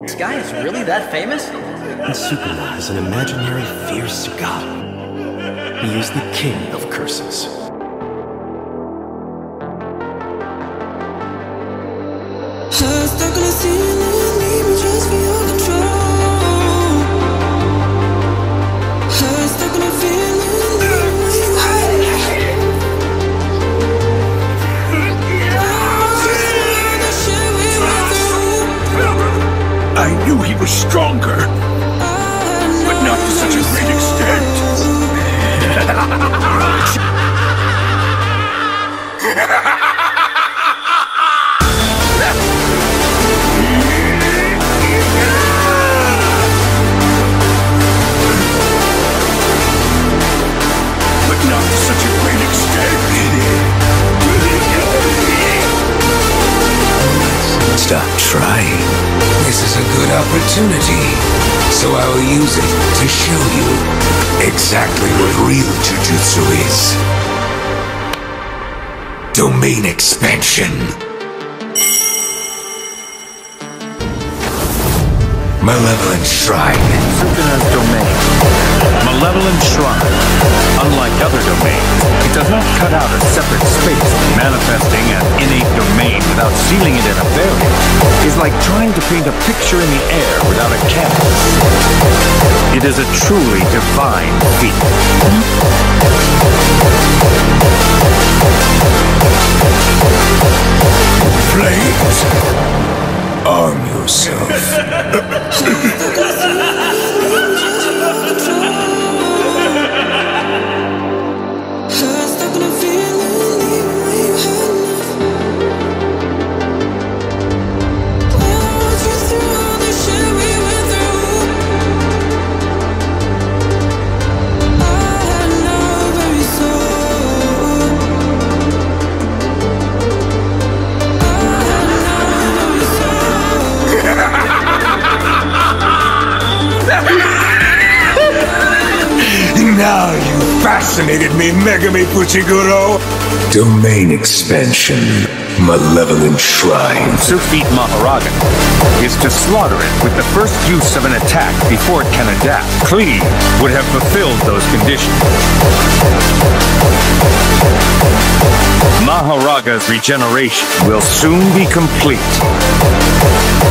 This guy is really that famous? And Sukuna is an imaginary fierce god. He is the king of curses. Stuck on the ceiling, just for your knew he was stronger, but not to such a great extent. But trying. This is a good opportunity, so I will use it to show you exactly what real jujutsu is. Domain expansion. Malevolent Shrine. Domain. Malevolent Shrine. Like trying to paint a picture in the air without a canvas. It is a truly divine feat. Flames. Arm yourself. Now you fascinated me, Megumi Fushiguro. Domain expansion. Malevolent Shrine. To defeat Maharagan is to slaughter it with the first use of an attack before it can adapt. Cleave would have fulfilled those conditions. Mahoraga's regeneration will soon be complete.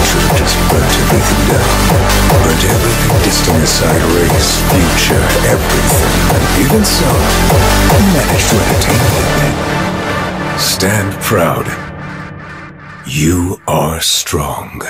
Should have just burnt everything down. Burnt everything distant aside race, future, everything. Even so, managed to entertain. Stand proud. You are strong.